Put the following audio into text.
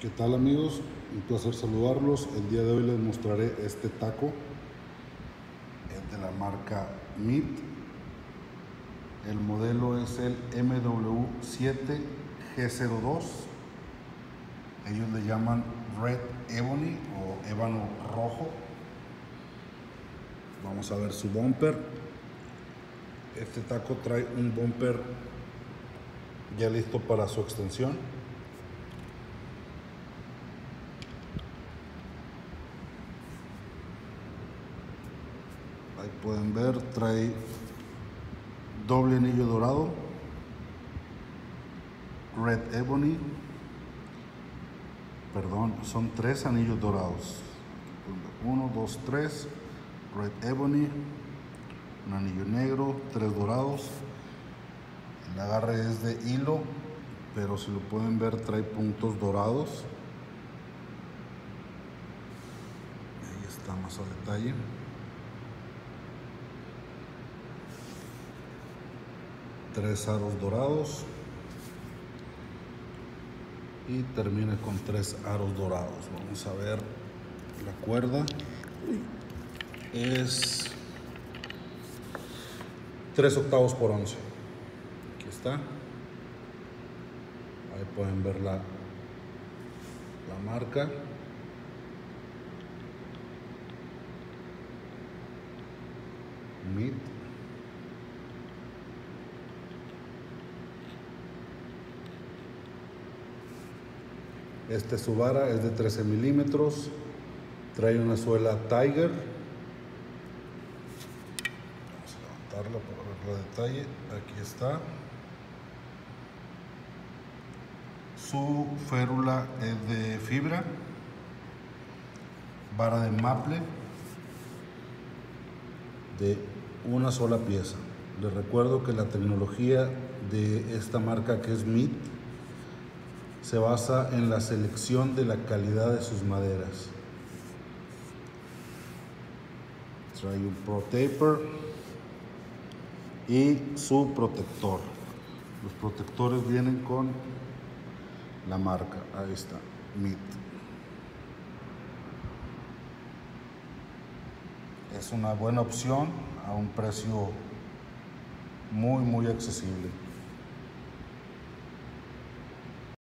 ¿Qué tal amigos? Un placer saludarlos. El día de hoy les mostraré este taco. Es de la marca MIT. El modelo es el MW7G02. Ellos le llaman Red Ebony o ébano rojo. Vamos a ver su bumper. Este taco trae un bumper ya listo para su extensión. Ahí pueden ver, trae doble anillo dorado, red ebony, perdón, son tres anillos dorados. Uno, dos, tres, red ebony, un anillo negro, tres dorados. El agarre es de hilo, pero si lo pueden ver trae puntos dorados. Ahí está más a detalle. Tres aros dorados y termina con tres aros dorados. Vamos a ver la cuerda es 3 octavos por 11 aquí está. Ahí pueden ver la, la marca. MIT Este Subara es de 13 milímetros, trae una suela Tiger. Vamos a levantarla para ver el detalle. Aquí está. Su férula es de fibra, vara de maple de una sola pieza. Les recuerdo que la tecnología de esta marca que es MIT se basa en la selección de la calidad de sus maderas. Trae un Pro Taper y su protector. Los protectores vienen con la marca. Ahí está, MIT. Es una buena opción a un precio muy, muy accesible.